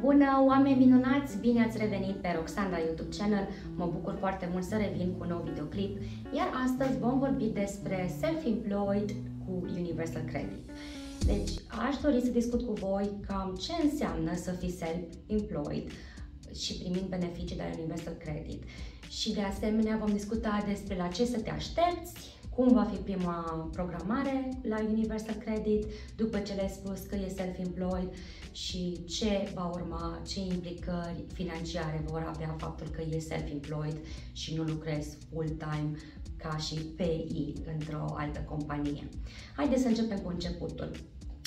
Bună, oameni minunați! Bine ați revenit pe Roxandra YouTube channel. Mă bucur foarte mult să revin cu un nou videoclip, iar astăzi vom vorbi despre self-employed cu Universal Credit. Deci, aș dori să discut cu voi cam ce înseamnă să fii self-employed și primind beneficii de la Universal Credit. Și de asemenea vom discuta despre la ce să te aștepți, cum va fi prima programare la Universal Credit, după ce le-ai spus că e self-employed și ce va urma, ce implicări financiare vor avea faptul că e self-employed și nu lucrezi full-time ca și PI într-o altă companie. Haideți să începem cu începutul.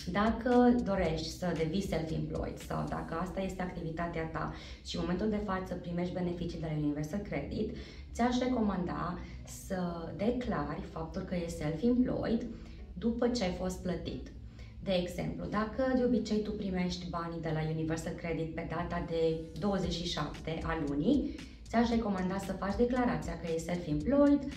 Dacă dorești să devii self-employed sau dacă asta este activitatea ta și în momentul de față primești beneficii de la Universal Credit, ți-aș recomanda să declari faptul că e self-employed după ce ai fost plătit. De exemplu, dacă de obicei tu primești banii de la Universal Credit pe data de 27 a lunii, ți-aș recomanda să faci declarația că e self-employed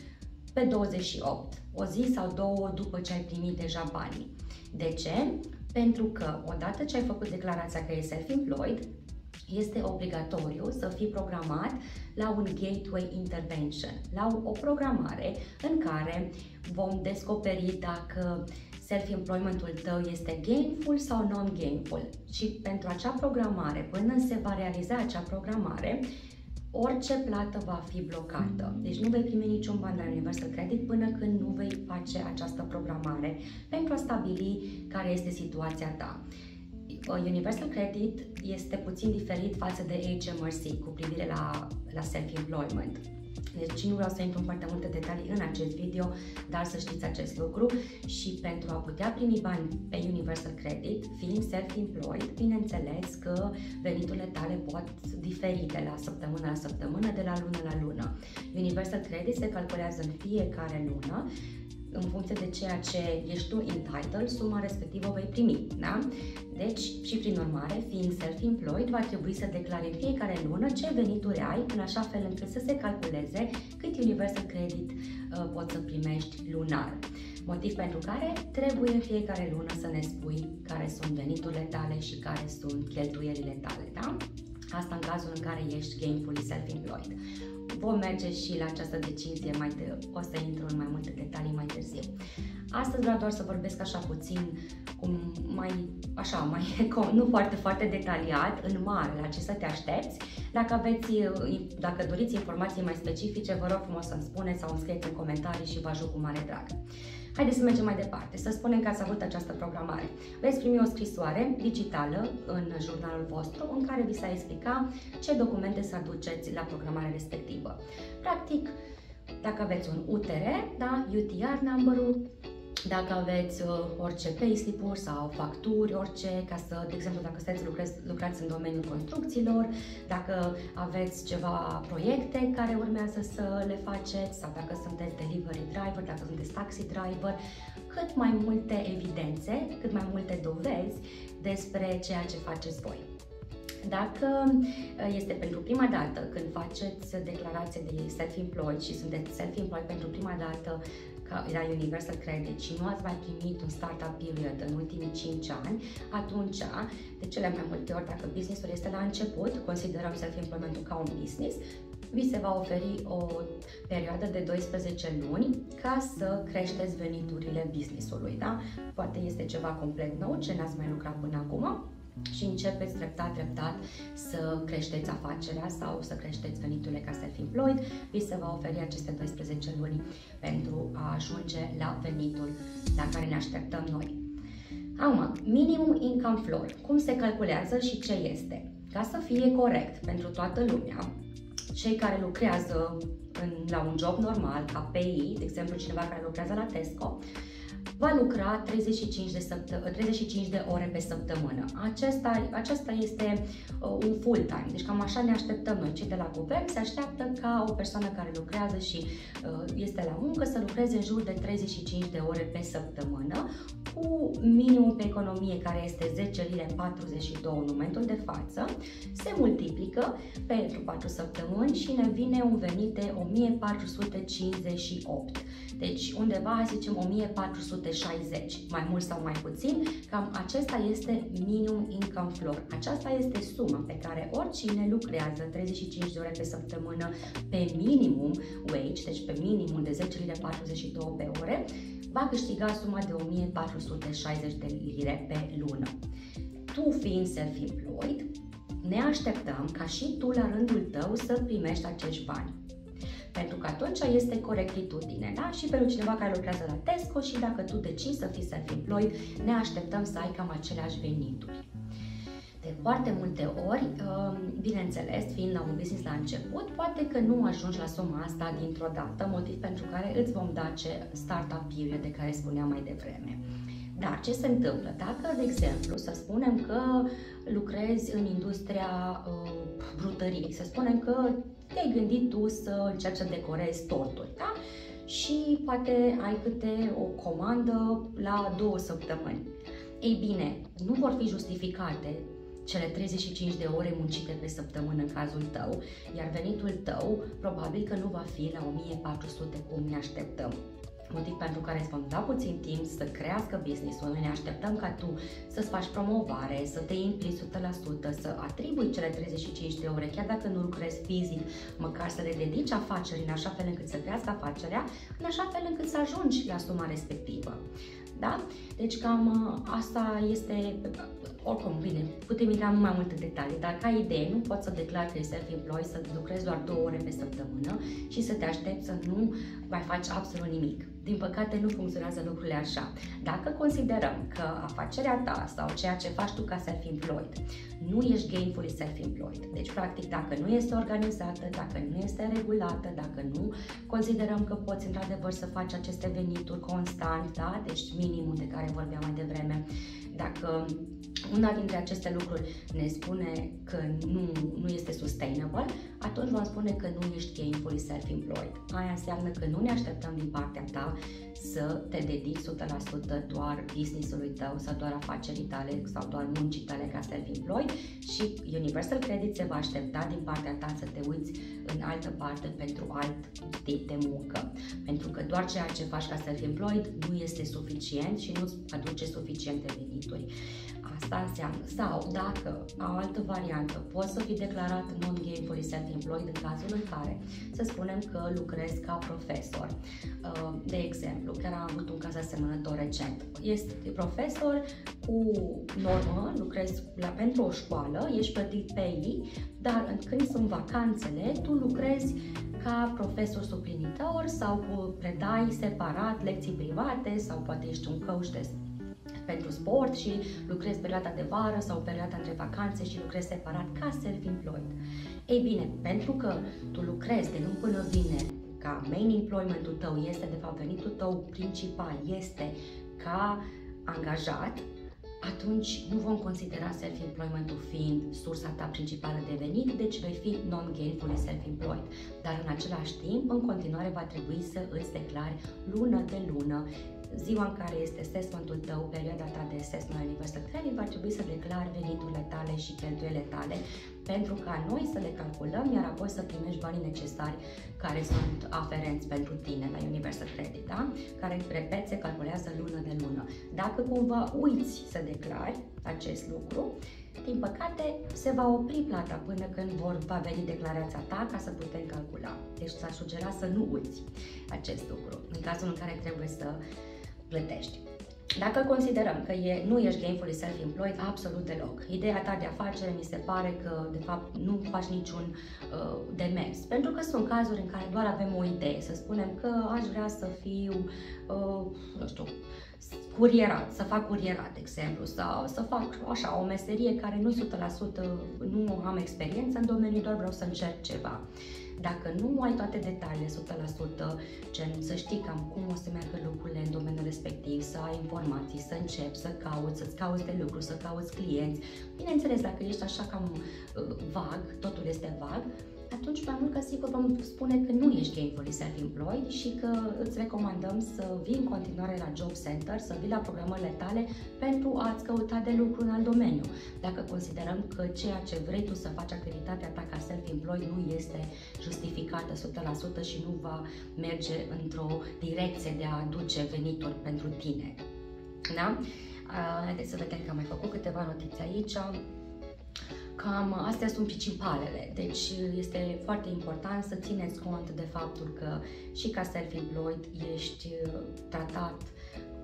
pe 28, o zi sau două după ce ai primit deja banii. De ce? Pentru că odată ce ai făcut declarația că e self-employed, este obligatoriu să fii programat la un gateway intervention, la o programare în care vom descoperi dacă self-employmentul tău este gainful sau non-gainful. Și pentru acea programare, până se va realiza acea programare, orice plată va fi blocată. Deci nu vei primi niciun ban la Universal Credit până când nu vei face această programare pentru a stabili care este situația ta. Universal Credit este puțin diferit față de HMRC cu privire la, la self-employment. Deci nu vreau să intru în foarte multe detalii în acest video, dar să știți acest lucru și pentru a putea primi bani pe Universal Credit, fiind self-employed, bineînțeles că veniturile tale pot diferi de la săptămână la săptămână, de la lună la lună. Universal Credit se calculează în fiecare lună în funcție de ceea ce ești tu entitled, suma respectivă vei primi, da? Deci, și prin urmare, fiind self-employed, va trebui să declari în fiecare lună ce venituri ai, în așa fel încât să se calculeze cât Universal Credit uh, poți să primești lunar. Motiv pentru care trebuie în fiecare lună să ne spui care sunt veniturile tale și care sunt cheltuielile tale, da? Asta în cazul în care ești gainfully self-employed vom merge și la această decizie, mai de, o să intru în mai multe detalii mai târziu. Astăzi vreau doar să vorbesc așa puțin, cum mai, așa, mai, nu foarte, foarte detaliat, în mare, la ce să te aștepți. Dacă aveți, dacă doriți informații mai specifice, vă rog frumos să-mi spuneți sau îmi scrieți în comentarii și vă ajut cu mare drag. Haideți să mergem mai departe. Să spunem că ați avut această programare. Veți primi o scrisoare digitală în jurnalul vostru în care vi s-a explica ce documente să aduceți la programarea respectivă. Practic, dacă aveți un UTR, da, UTR number-ul, dacă aveți uh, orice payslip-uri sau facturi, orice, ca să, de exemplu, dacă sunteți lucrați, lucrați în domeniul construcțiilor, dacă aveți ceva proiecte care urmează să le faceți sau dacă sunteți delivery driver, dacă sunteți taxi driver, cât mai multe evidențe, cât mai multe dovezi despre ceea ce faceți voi. Dacă uh, este pentru prima dată când faceți declarație de self-employed și sunteți self-employed pentru prima dată la Universal Credit și nu ați mai primit un startup period în ultimii 5 ani, atunci, de cele mai multe ori, dacă businessul este la început, considerăm self-employment ca un business, vi se va oferi o perioadă de 12 luni ca să creșteți veniturile businessului, da? Poate este ceva complet nou, ce n-ați mai lucrat până acum, și începeți treptat, treptat să creșteți afacerea sau să creșteți veniturile ca self-employed, vi se va oferi aceste 12 luni pentru a ajunge la venitul la care ne așteptăm noi. Acum, minimum income floor. Cum se calculează și ce este? Ca să fie corect pentru toată lumea, cei care lucrează în, la un job normal, ca PI, de exemplu cineva care lucrează la Tesco, va lucra 35 de, săptă- 35 de ore pe săptămână. Acesta, acesta este uh, un full-time, deci cam așa ne așteptăm noi. Cei de la guvern se așteaptă ca o persoană care lucrează și uh, este la muncă să lucreze în jur de 35 de ore pe săptămână cu minimum pe economie care este 10 lire 42 în momentul de față, se multiplică pentru 4 săptămâni și ne vine un venit de 1458. Deci undeva, hai să zicem, 1460, mai mult sau mai puțin, cam acesta este minimum income floor. Aceasta este suma pe care oricine lucrează 35 de ore pe săptămână pe minimum wage, deci pe minimum de 10 lire 42 pe ore, va câștiga suma de 1460 de lire pe lună. Tu fiind self-employed, ne așteptăm ca și tu la rândul tău să primești acești bani. Pentru că atunci este corectitudine, da? Și pentru cineva care lucrează la Tesco și dacă tu decizi să fii self-employed, ne așteptăm să ai cam aceleași venituri. De foarte multe ori, um, bineînțeles, fiind la un business la început, poate că nu ajungi la suma asta dintr-o dată, motiv pentru care îți vom da ce startup period de care spuneam mai devreme. Dar ce se întâmplă? Dacă, de exemplu, să spunem că lucrezi în industria uh, brutăriei, să spunem că te-ai gândit tu să încerci să decorezi torturi, da? Și poate ai câte o comandă la două săptămâni. Ei bine, nu vor fi justificate cele 35 de ore muncite pe săptămână în cazul tău, iar venitul tău probabil că nu va fi la 1400 cum ne așteptăm motiv pentru care îți vom da puțin timp să crească business-ul. Noi ne așteptăm ca tu să-ți faci promovare, să te implici 100%, să atribui cele 35 de ore, chiar dacă nu lucrezi fizic, măcar să le dedici afacerii în așa fel încât să crească afacerea, în așa fel încât să ajungi la suma respectivă. Da? Deci cam uh, asta este oricum, bine, putem intra în mai multe detalii, dar ca idee nu poți să declari că ești self-employed, să lucrezi doar două ore pe săptămână și să te aștepți să nu mai faci absolut nimic. Din păcate nu funcționează lucrurile așa. Dacă considerăm că afacerea ta sau ceea ce faci tu ca self-employed nu ești gainfully self-employed, deci practic dacă nu este organizată, dacă nu este regulată, dacă nu considerăm că poți într-adevăr să faci aceste venituri constant, da? deci minimul de care vorbeam mai devreme, dacă una dintre aceste lucruri ne spune că nu, nu este sustainable, atunci vom spune că nu ești gainfully self-employed. Aia înseamnă că nu ne așteptăm din partea ta să te dedici 100% doar business-ului tău sau doar afacerii tale sau doar muncii tale ca self-employed și Universal Credit se va aștepta din partea ta să te uiți în altă parte pentru alt tip de muncă. Pentru că doar ceea ce faci ca self-employed nu este suficient și nu-ți aduce suficiente venituri. Asta înseamnă. Sau dacă, o altă variantă, poți să fii declarat non-gainfully self-employed în cazul în care, să spunem că lucrezi ca profesor. Uh, de exemplu, chiar am avut un caz asemănător recent. Este profesor cu normă, lucrezi la, pentru o școală, ești plătit pe ei, dar când sunt vacanțele, tu lucrezi ca profesor suplinitor sau predai separat lecții private sau poate ești un coach de pentru sport și lucrezi perioada de vară sau perioada între vacanțe și lucrezi separat ca self-employed. Ei bine, pentru că tu lucrezi de luni până vineri, ca main employment-ul tău este, de fapt, venitul tău principal este ca angajat, atunci nu vom considera self-employment-ul fiind sursa ta principală de venit, deci vei fi non-gainfully self-employed. Dar în același timp, în continuare va trebui să îți declari lună de lună ziua în care este assessmentul tău, perioada ta de assessment la Universal Credit, va trebui să declari veniturile tale și cheltuielile tale pentru ca noi să le calculăm, iar apoi să primești banii necesari care sunt aferenți pentru tine la Universal Credit, da? care, repet, se calculează lună de lună. Dacă cumva uiți să declari acest lucru, din păcate, se va opri plata până când vor, va veni declarația ta ca să putem calcula. Deci ți-aș sugera să nu uiți acest lucru, în cazul în care trebuie să plătești. Dacă considerăm că e, nu ești gainfully self-employed, absolut deloc. Ideea ta de afacere mi se pare că, de fapt, nu faci niciun uh, demers. Pentru că sunt cazuri în care doar avem o idee. Să spunem că aș vrea să fiu, uh, nu știu, curierat, să fac curierat, de exemplu, sau să fac așa o meserie care nu 100% nu am experiență în domeniu, doar vreau să încerc ceva. Dacă nu ai toate detaliile 100%, gen să știi cam cum o să meargă lucrurile în domeniul respectiv, să ai informații, să începi, să cauți, să-ți cauți de lucru, să cauți clienți. Bineînțeles, dacă ești așa cam uh, vag, totul este vag, atunci mai mult ca sigur vom spune că nu ești gainfully self-employed și că îți recomandăm să vii în continuare la Job Center, să vii la programările tale pentru a-ți căuta de lucru în alt domeniu. Dacă considerăm că ceea ce vrei tu să faci activitatea ta ca self-employed nu este justificată 100% și nu va merge într-o direcție de a aduce venituri pentru tine. Da? Haideți să vedem că am mai făcut câteva notițe aici. Cam astea sunt principalele, deci este foarte important să țineți cont de faptul că și ca self-employed ești tratat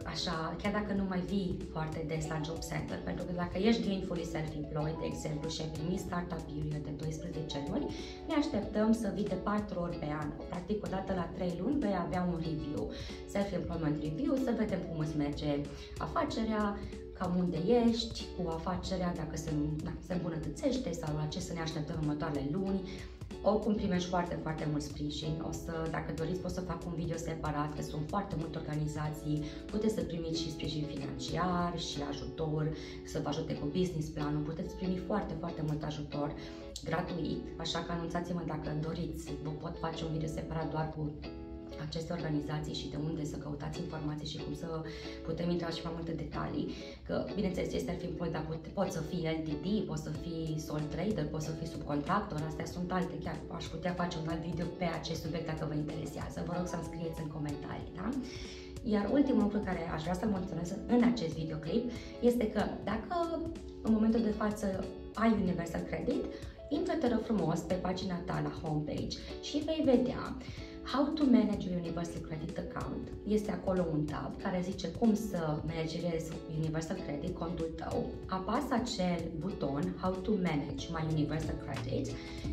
așa, chiar dacă nu mai vii foarte des la job center, pentru că dacă ești gainfully self-employed, de exemplu, și ai primit startup period de 12 luni, ne așteptăm să vii de 4 ori pe an. Practic, o dată la 3 luni vei avea un review, self-employment review, să vedem cum îți merge afacerea, cam unde ești cu afacerea, dacă se, na, se îmbunătățește sau la ce să ne așteptăm în următoarele luni, oricum primești foarte, foarte mult sprijin. O să, dacă doriți, pot să fac un video separat, că sunt foarte multe organizații. Puteți să primiți și sprijin financiar și ajutor, să vă ajute cu business planul. Puteți primi foarte, foarte mult ajutor gratuit, așa că anunțați-mă dacă doriți. Vă pot face un video separat doar cu aceste organizații și de unde să căutați informații și cum să putem intra și mai multe detalii. Că, bineînțeles, este self-employed, dar pot, pot să fii LTD, pot să fii sole trader, pot să fii subcontractor, astea sunt alte. Chiar aș putea face un alt video pe acest subiect dacă vă interesează. Vă rog să-mi scrieți în comentarii, da? Iar ultimul lucru care aș vrea să-l menționez în acest videoclip este că dacă în momentul de față ai Universal Credit, intră-te rog frumos pe pagina ta la homepage și vei vedea How to manage your Universal Credit account. Este acolo un tab care zice cum să managerezi Universal Credit contul tău. Apasă acel buton How to manage my Universal Credit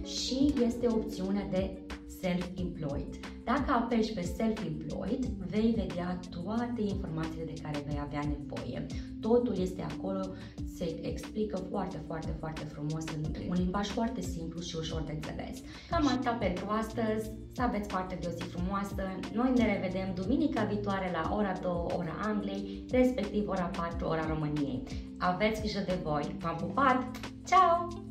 și este opțiunea de Self-Employed. Dacă apeși pe Self-Employed, vei vedea toate informațiile de care vei avea nevoie. Totul este acolo, se explică foarte, foarte, foarte frumos, în un limbaj foarte simplu și ușor de înțeles. Cam atât pentru astăzi, să aveți parte de o zi frumoasă. Noi ne revedem duminica viitoare la ora 2, ora Angliei, respectiv ora 4, ora României. Aveți grijă de voi! V-am pupat! Ciao!